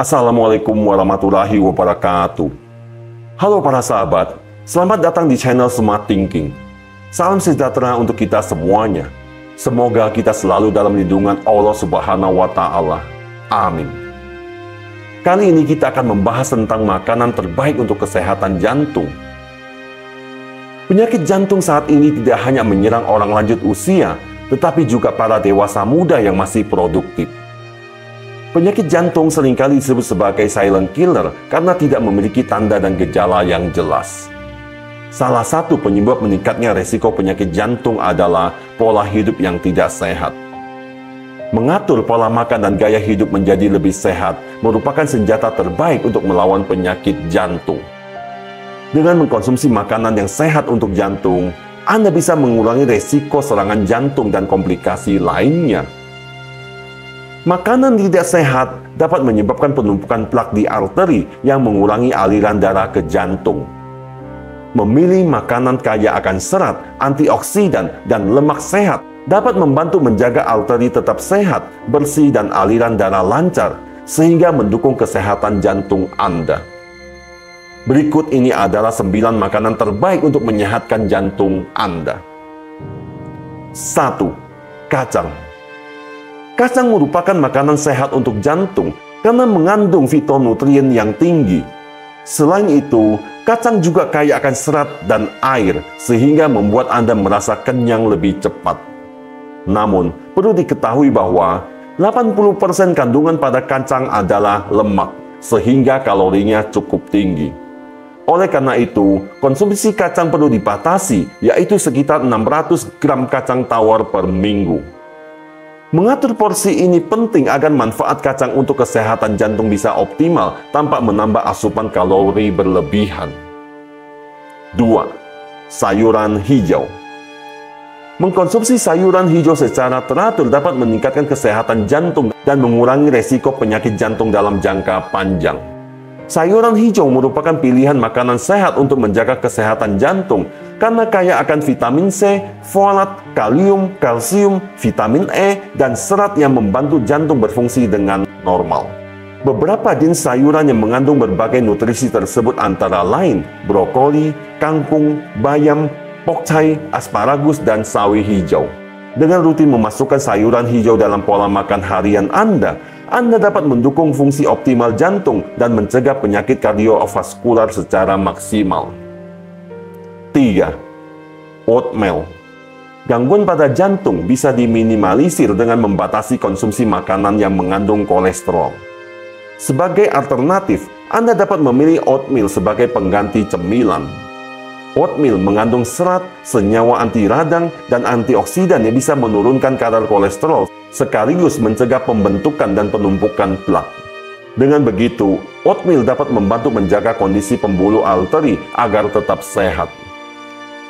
Assalamualaikum warahmatullahi wabarakatuh. Halo para sahabat, selamat datang di channel Smart Thinking. Salam sejahtera untuk kita semuanya. Semoga kita selalu dalam lindungan Allah Subhanahu wa taala. Amin. Kali ini kita akan membahas tentang makanan terbaik untuk kesehatan jantung. Penyakit jantung saat ini tidak hanya menyerang orang lanjut usia, tetapi juga para dewasa muda yang masih produktif. Penyakit jantung sering kali disebut sebagai silent killer karena tidak memiliki tanda dan gejala yang jelas. Salah satu penyebab meningkatnya resiko penyakit jantung adalah pola hidup yang tidak sehat. Mengatur pola makan dan gaya hidup menjadi lebih sehat merupakan senjata terbaik untuk melawan penyakit jantung. Dengan mengkonsumsi makanan yang sehat untuk jantung, anda bisa mengurangi resiko serangan jantung dan komplikasi lainnya. Makanan tidak sehat dapat menyebabkan penumpukan plak di arteri yang mengurangi aliran darah ke jantung. Memilih makanan kaya akan serat, antioksidan, dan lemak sehat dapat membantu menjaga arteri tetap sehat, bersih, dan aliran darah lancar, sehingga mendukung kesehatan jantung Anda. Berikut ini adalah 9 makanan terbaik untuk menyehatkan jantung Anda. 1. Kacang Kacang merupakan makanan sehat untuk jantung karena mengandung fitonutrien yang tinggi. Selain itu, kacang juga kaya akan serat dan air sehingga membuat Anda merasa kenyang lebih cepat. Namun, perlu diketahui bahwa 80% kandungan pada kacang adalah lemak, sehingga kalorinya cukup tinggi. Oleh karena itu, konsumsi kacang perlu dibatasi, yaitu sekitar 600 gram kacang tawar per minggu. Mengatur porsi ini penting agar manfaat kacang untuk kesehatan jantung bisa optimal tanpa menambah asupan kalori berlebihan. 2. Sayuran hijau Mengkonsumsi sayuran hijau secara teratur dapat meningkatkan kesehatan jantung dan mengurangi resiko penyakit jantung dalam jangka panjang. Sayuran hijau merupakan pilihan makanan sehat untuk menjaga kesehatan jantung karena kaya akan vitamin C, folat, kalium, kalsium, vitamin E, dan serat yang membantu jantung berfungsi dengan normal. Beberapa jenis sayuran yang mengandung berbagai nutrisi tersebut antara lain brokoli, kangkung, bayam, pokcai, asparagus, dan sawi hijau. Dengan rutin memasukkan sayuran hijau dalam pola makan harian Anda, anda dapat mendukung fungsi optimal jantung dan mencegah penyakit kardiovaskular secara maksimal. 3. Oatmeal Gangguan pada jantung bisa diminimalisir dengan membatasi konsumsi makanan yang mengandung kolesterol. Sebagai alternatif, Anda dapat memilih oatmeal sebagai pengganti cemilan. Oatmeal mengandung serat, senyawa anti radang, dan antioksidan yang bisa menurunkan kadar kolesterol sekaligus mencegah pembentukan dan penumpukan plak. Dengan begitu, oatmeal dapat membantu menjaga kondisi pembuluh arteri agar tetap sehat.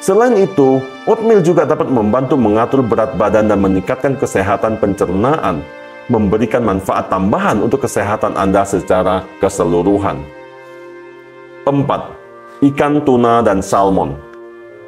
Selain itu, oatmeal juga dapat membantu mengatur berat badan dan meningkatkan kesehatan pencernaan, memberikan manfaat tambahan untuk kesehatan Anda secara keseluruhan. 4. Ikan tuna dan salmon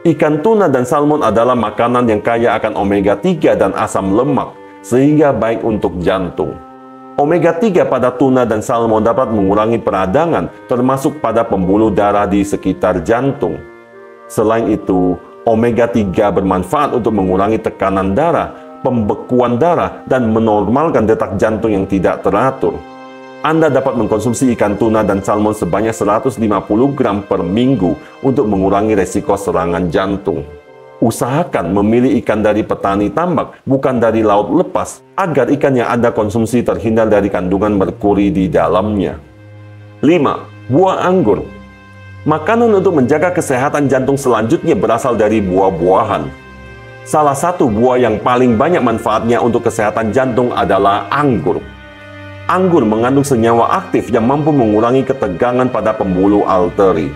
Ikan tuna dan salmon adalah makanan yang kaya akan omega 3 dan asam lemak sehingga baik untuk jantung. Omega 3 pada tuna dan salmon dapat mengurangi peradangan, termasuk pada pembuluh darah di sekitar jantung. Selain itu, omega 3 bermanfaat untuk mengurangi tekanan darah, pembekuan darah, dan menormalkan detak jantung yang tidak teratur. Anda dapat mengkonsumsi ikan tuna dan salmon sebanyak 150 gram per minggu untuk mengurangi resiko serangan jantung. Usahakan memilih ikan dari petani tambak, bukan dari laut lepas, agar ikan yang Anda konsumsi terhindar dari kandungan merkuri di dalamnya. 5. Buah anggur Makanan untuk menjaga kesehatan jantung selanjutnya berasal dari buah-buahan. Salah satu buah yang paling banyak manfaatnya untuk kesehatan jantung adalah anggur. Anggur mengandung senyawa aktif yang mampu mengurangi ketegangan pada pembuluh arteri.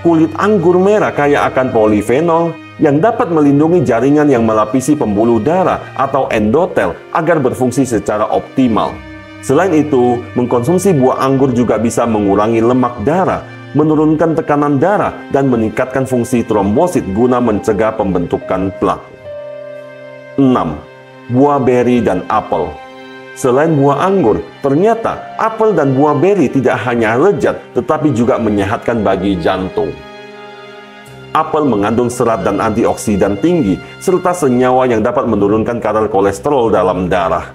Kulit anggur merah kaya akan polifenol, yang dapat melindungi jaringan yang melapisi pembuluh darah atau endotel agar berfungsi secara optimal. Selain itu, mengkonsumsi buah anggur juga bisa mengurangi lemak darah, menurunkan tekanan darah, dan meningkatkan fungsi trombosit guna mencegah pembentukan plak. 6. Buah beri dan apel Selain buah anggur, ternyata apel dan buah beri tidak hanya lezat, tetapi juga menyehatkan bagi jantung. Apel mengandung serat dan antioksidan tinggi, serta senyawa yang dapat menurunkan kadar kolesterol dalam darah.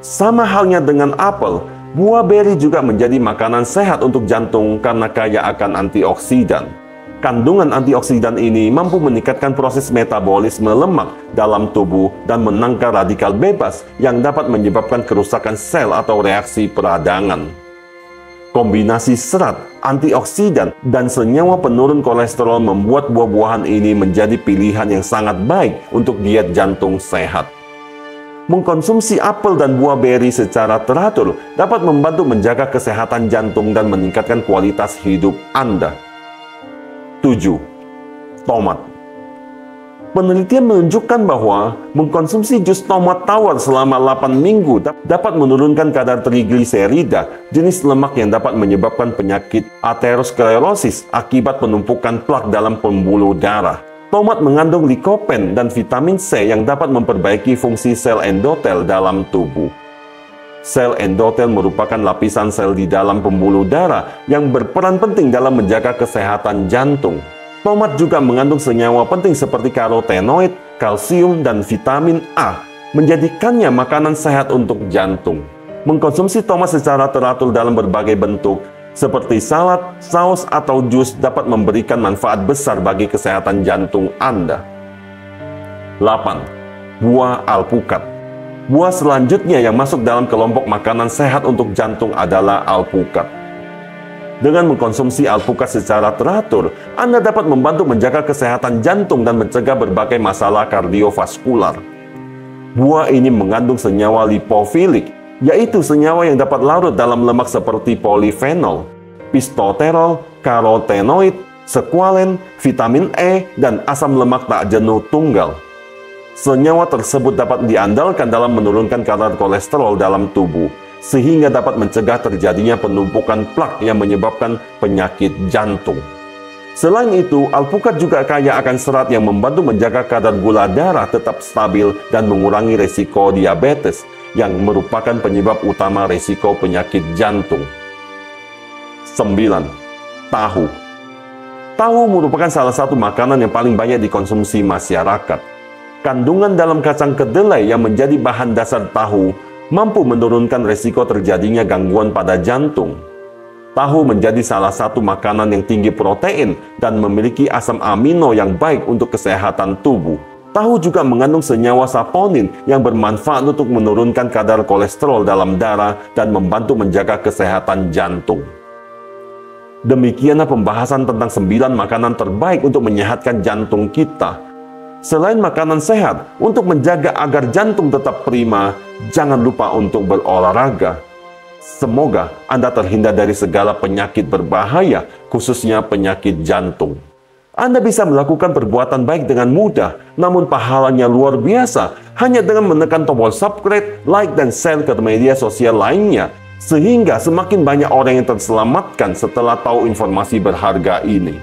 Sama halnya dengan apel, buah beri juga menjadi makanan sehat untuk jantung karena kaya akan antioksidan. Kandungan antioksidan ini mampu meningkatkan proses metabolisme lemak dalam tubuh dan menangkal radikal bebas yang dapat menyebabkan kerusakan sel atau reaksi peradangan. Kombinasi serat, antioksidan, dan senyawa penurun kolesterol membuat buah-buahan ini menjadi pilihan yang sangat baik untuk diet jantung sehat. Mengkonsumsi apel dan buah beri secara teratur dapat membantu menjaga kesehatan jantung dan meningkatkan kualitas hidup Anda. 7. Tomat Penelitian menunjukkan bahwa mengkonsumsi jus tomat tawar selama 8 minggu dapat menurunkan kadar trigliserida, jenis lemak yang dapat menyebabkan penyakit aterosklerosis akibat penumpukan plak dalam pembuluh darah. Tomat mengandung likopen dan vitamin C yang dapat memperbaiki fungsi sel endotel dalam tubuh. Sel endotel merupakan lapisan sel di dalam pembuluh darah yang berperan penting dalam menjaga kesehatan jantung. Tomat juga mengandung senyawa penting seperti karotenoid, kalsium, dan vitamin A, menjadikannya makanan sehat untuk jantung. Mengkonsumsi tomat secara teratur dalam berbagai bentuk, seperti salad, saus, atau jus dapat memberikan manfaat besar bagi kesehatan jantung Anda. 8. Buah alpukat Buah selanjutnya yang masuk dalam kelompok makanan sehat untuk jantung adalah alpukat. Dengan mengkonsumsi alpukat secara teratur, Anda dapat membantu menjaga kesehatan jantung dan mencegah berbagai masalah kardiovaskular. Buah ini mengandung senyawa lipofilik, yaitu senyawa yang dapat larut dalam lemak seperti polifenol, pistoterol, karotenoid, sekualen, vitamin E, dan asam lemak tak jenuh tunggal. Senyawa tersebut dapat diandalkan dalam menurunkan kadar kolesterol dalam tubuh, sehingga dapat mencegah terjadinya penumpukan plak yang menyebabkan penyakit jantung. Selain itu, alpukat juga kaya akan serat yang membantu menjaga kadar gula darah tetap stabil dan mengurangi resiko diabetes yang merupakan penyebab utama resiko penyakit jantung. 9. Tahu Tahu merupakan salah satu makanan yang paling banyak dikonsumsi masyarakat. Kandungan dalam kacang kedelai yang menjadi bahan dasar tahu mampu menurunkan resiko terjadinya gangguan pada jantung. Tahu menjadi salah satu makanan yang tinggi protein dan memiliki asam amino yang baik untuk kesehatan tubuh. Tahu juga mengandung senyawa saponin yang bermanfaat untuk menurunkan kadar kolesterol dalam darah dan membantu menjaga kesehatan jantung. Demikianlah pembahasan tentang 9 makanan terbaik untuk menyehatkan jantung kita. Selain makanan sehat, untuk menjaga agar jantung tetap prima, jangan lupa untuk berolahraga. Semoga Anda terhindar dari segala penyakit berbahaya, khususnya penyakit jantung. Anda bisa melakukan perbuatan baik dengan mudah, namun pahalanya luar biasa hanya dengan menekan tombol subscribe, like, dan share ke media sosial lainnya, sehingga semakin banyak orang yang terselamatkan setelah tahu informasi berharga ini.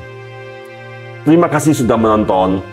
Terima kasih sudah menonton.